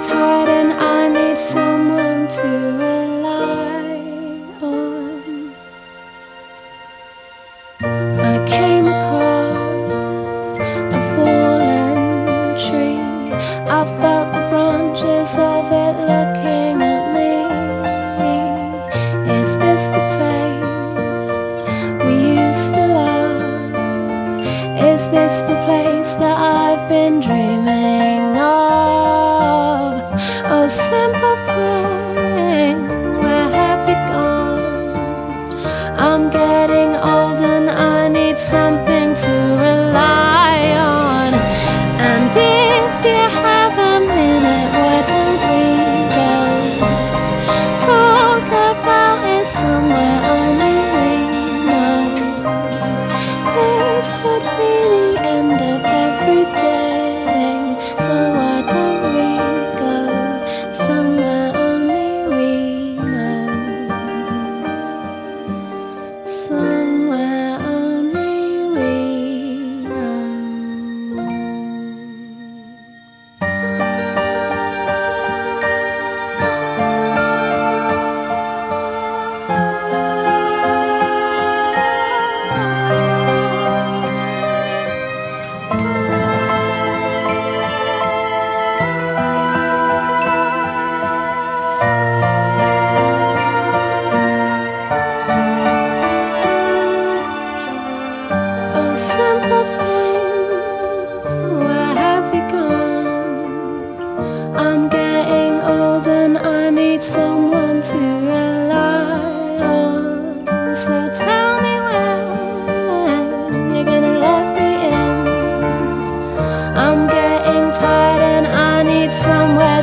Tired and I need someone to rely on. I came across a fallen tree. I felt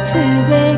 慈悲